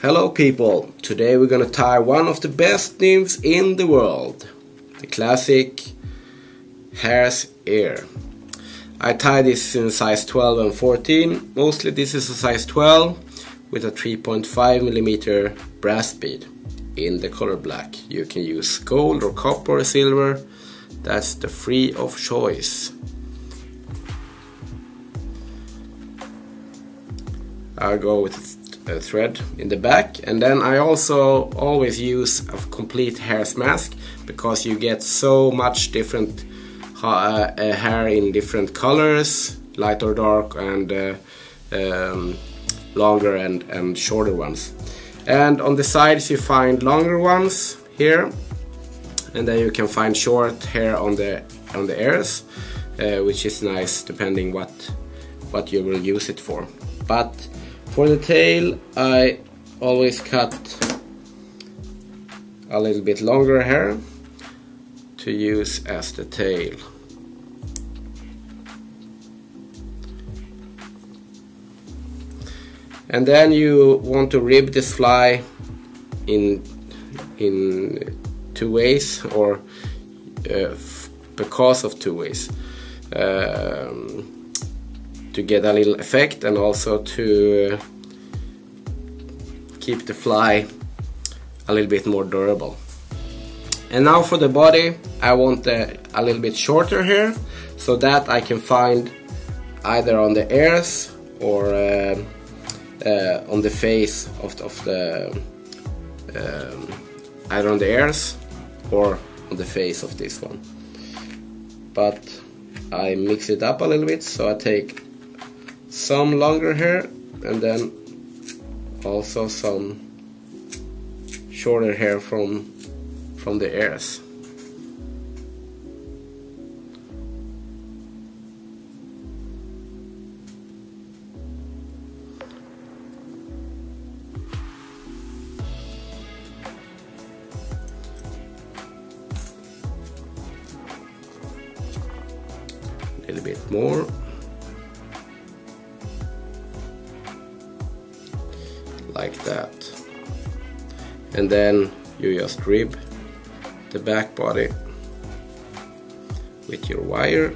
Hello people, today we're gonna tie one of the best nymphs in the world, the classic hare's ear. I tie this in size 12 and 14, mostly this is a size 12 with a 3.5 millimeter brass bead in the color black. You can use gold or copper or silver, that's the free of choice. I'll go with a thread in the back. And then I also always use a complete hare's mask because you get so much different uh, uh, hair in different colors light or dark and uh, um, longer and, and shorter ones. And on the sides you find longer ones here. And then you can find short hair on the on the ears uh, which is nice depending what what you will use it for. But for the tail I always cut a little bit longer hair to use as the tail. And then you want to rib this fly in in two ways or uh, because of two ways. Um, to get a little effect and also to keep the fly a little bit more durable. And now for the body, I want a, a little bit shorter here so that I can find either on the ears or uh, uh, on the face of the, of the um, either on the ears or on the face of this one. But I mix it up a little bit so I take some longer hair and then also some shorter hair from from the ears. A little bit more like that. And then you just rib the back body with your wire.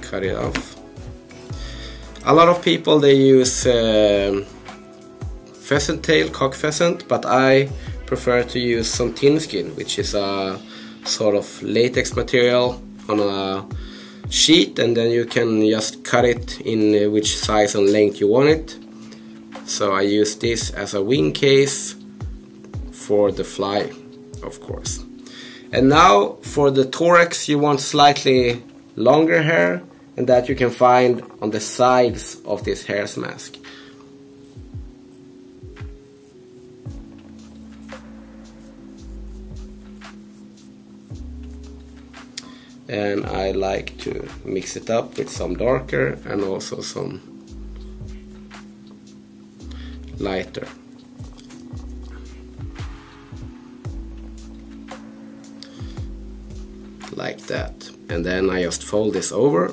Cut it off. A lot of people they use uh, pheasant tail cock pheasant but I prefer to use some Thinskin which is a sort of latex material on a sheet and then you can just cut it in which size and length you want it so I use this as a wing case for the fly of course. And now for the thorax you want slightly longer hair and that you can find on the sides of this hare's mask. And I like to mix it up with some darker and also some lighter. Like that. And then I just fold this over.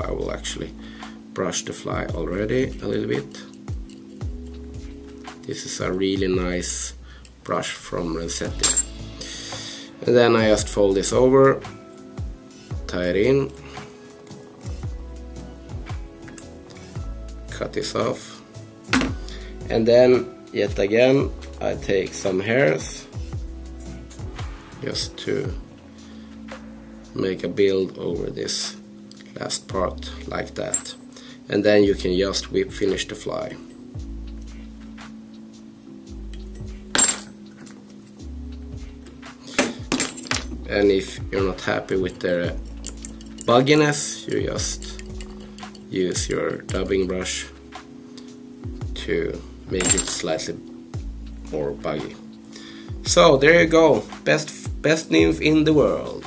I will actually brush the fly already a little bit. This is a really nice brush from Renzetti. And then I just fold this over, tie it in cut this off. And then yet again I take some hairs just to make a build over this last part like that. And then you can just whip finish the fly. And if you're not happy with the bugginess you just use your dubbing brush to make it slightly more buggy. So there you go, best best nymph in the world.